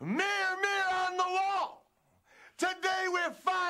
Mirror, mirror on the wall. Today we're fine.